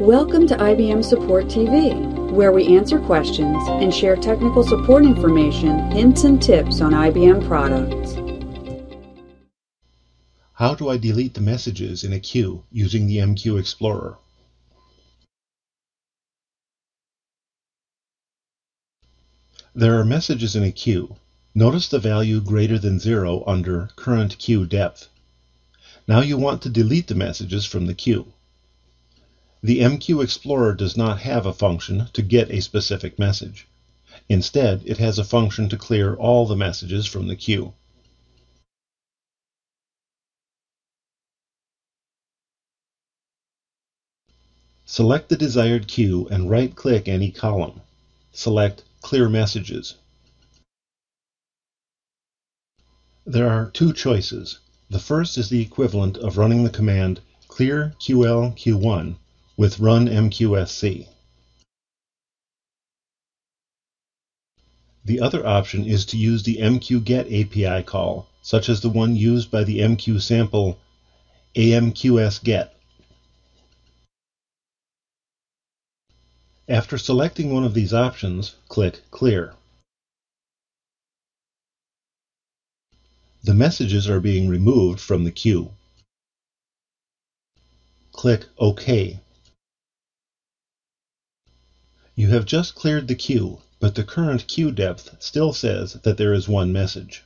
Welcome to IBM Support TV, where we answer questions and share technical support information, hints, and tips on IBM products. How do I delete the messages in a queue using the MQ Explorer? There are messages in a queue. Notice the value greater than zero under Current Queue Depth. Now you want to delete the messages from the queue. The MQ Explorer does not have a function to get a specific message. Instead, it has a function to clear all the messages from the queue. Select the desired queue and right-click any column. Select Clear Messages. There are two choices. The first is the equivalent of running the command clear QL Q1 with run MQSC. The other option is to use the MQGet API call, such as the one used by the MQ sample AMQSGet. After selecting one of these options, click Clear. The messages are being removed from the queue. Click OK. You have just cleared the queue, but the current queue depth still says that there is one message.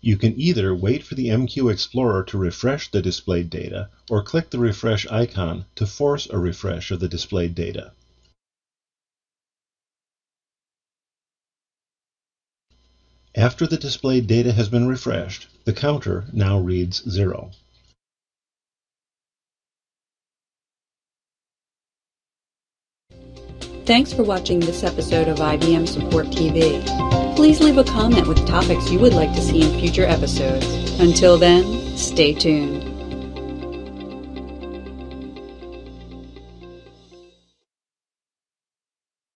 You can either wait for the MQ Explorer to refresh the displayed data or click the refresh icon to force a refresh of the displayed data. After the displayed data has been refreshed, the counter now reads 0. Thanks for watching this episode of IBM Support TV. Please leave a comment with topics you would like to see in future episodes. Until then, stay tuned.